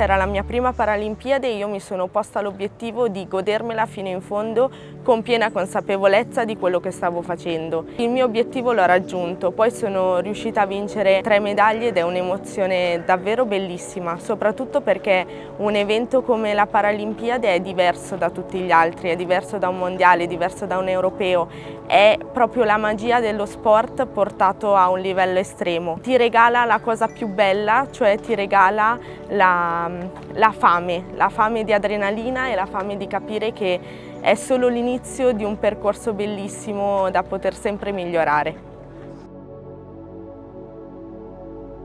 Era la mia prima Paralimpiade e io mi sono posta l'obiettivo di godermela fino in fondo con piena consapevolezza di quello che stavo facendo. Il mio obiettivo l'ho raggiunto, poi sono riuscita a vincere tre medaglie ed è un'emozione davvero bellissima, soprattutto perché un evento come la Paralimpiade è diverso da tutti gli altri, è diverso da un mondiale, è diverso da un europeo, è proprio la magia dello sport portato a un livello estremo. Ti regala la cosa più bella, cioè ti regala la, la fame, la fame di adrenalina e la fame di capire che è solo l'inizio di un percorso bellissimo da poter sempre migliorare.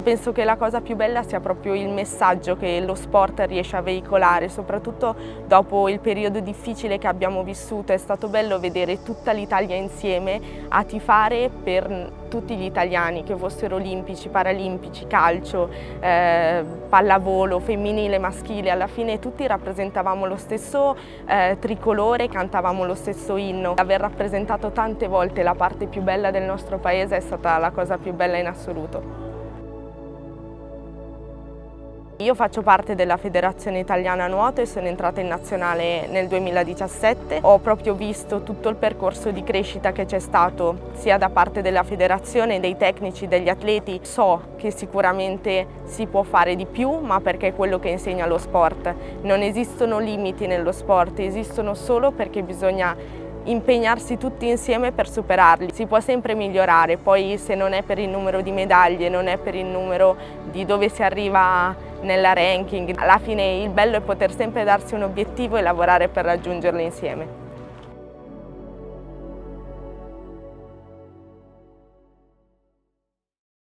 Penso che la cosa più bella sia proprio il messaggio che lo sport riesce a veicolare, soprattutto dopo il periodo difficile che abbiamo vissuto. È stato bello vedere tutta l'Italia insieme a tifare per tutti gli italiani, che fossero olimpici, paralimpici, calcio, eh, pallavolo, femminile, maschile. Alla fine tutti rappresentavamo lo stesso eh, tricolore, cantavamo lo stesso inno. Aver rappresentato tante volte la parte più bella del nostro paese è stata la cosa più bella in assoluto. Io faccio parte della Federazione Italiana Nuoto e sono entrata in nazionale nel 2017. Ho proprio visto tutto il percorso di crescita che c'è stato sia da parte della federazione, dei tecnici, degli atleti. So che sicuramente si può fare di più, ma perché è quello che insegna lo sport. Non esistono limiti nello sport, esistono solo perché bisogna impegnarsi tutti insieme per superarli. Si può sempre migliorare, poi se non è per il numero di medaglie, non è per il numero di dove si arriva nella ranking. Alla fine il bello è poter sempre darsi un obiettivo e lavorare per raggiungerlo insieme.